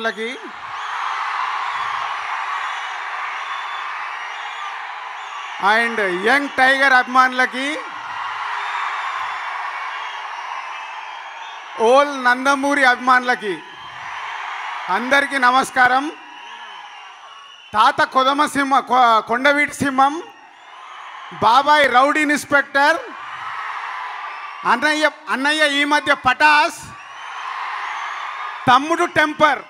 నాయకులకి and young tiger అభిమానులకి. All Nandamuri అభిమానులకి అందరికీ నమస్కారం. తాత కొదమ సింహ కొండవీటి సింహం బాబాయ్ రౌడీ ఇన్స్పెక్టర్ అన్నయ్య అన్నయ్య ఈ మధ్య పటాస్ తమ్ముడు టెంపర్.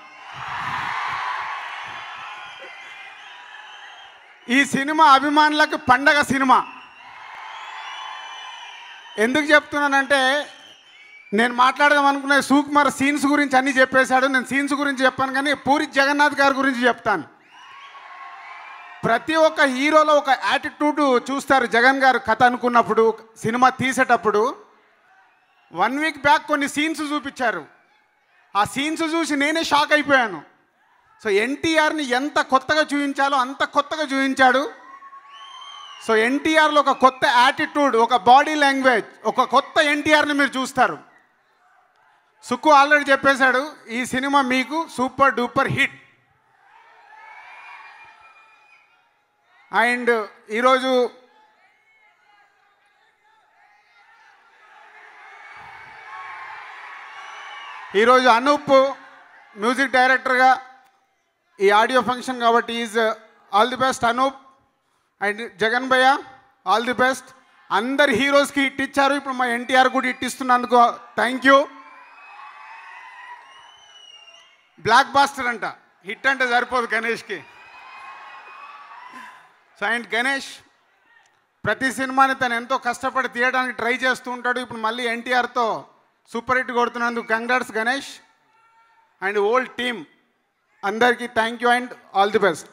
ఈ సినిమా అభిమానులకు పండగ సినిమా. ఎందుకు చెప్తున్నానంటే నేను మాట్లాడదాం అనుకునే సుకుమార్ సీన్స్ గురించి అన్నీ చెప్పేశాడు. నేను సీన్స్ గురించి చెప్పాను కానీ పూరి జగన్నాథ్ గారి గురించి చెప్తాను. ప్రతి ఒక్క హీరోలో ఒక యాటిట్యూడ్ చూస్తారు జగన్ గారు కథ అనుకున్నప్పుడు సినిమా తీసేటప్పుడు. వన్ వీక్ బ్యాక్ కొన్ని సీన్స్ చూపించారు. ఆ సీన్స్ చూసి నేనే షాక్ అయిపోయాను. సో ఎన్టీఆర్ని ఎంత కొత్తగా చూపించాలో అంత కొత్తగా చూపించాడు. సో ఎన్టీఆర్లో ఒక కొత్త యాటిట్యూడ్ ఒక బాడీ లాంగ్వేజ్ ఒక కొత్త ఎన్టీఆర్ని మీరు చూస్తారు. సుక్కు ఆల్రెడీ చెప్పేశాడు ఈ సినిమా మీకు సూపర్ డూపర్ హిట్ అండ్ ఈరోజు ఈరోజు అనూప్ మ్యూజిక్ డైరెక్టర్గా ఈ ఆడియో ఫంక్షన్ కాబట్టి is all the best Anup and Jagan భయ్య ఆల్ ది బెస్ట్. అందరు హీరోస్కి హిట్ ఇచ్చారు. ఇప్పుడు మా ఎన్టీఆర్ కూడా హిట్ ఇస్తున్నందుకు థ్యాంక్ యూ బ్లాక్ బాస్టర్ అంట. హిట్ అంటే సరిపోదు గణేష్కి. సో అండ్ గణేష్ ప్రతి సినిమాని తను ఎంతో కష్టపడి తీయడానికి ట్రై చేస్తూ ఉంటాడు. ఇప్పుడు మళ్ళీ ఎన్టీఆర్తో super hit కొడుతున్నందుకు congrats Ganesh. And old team అందరికీ thank you and all the best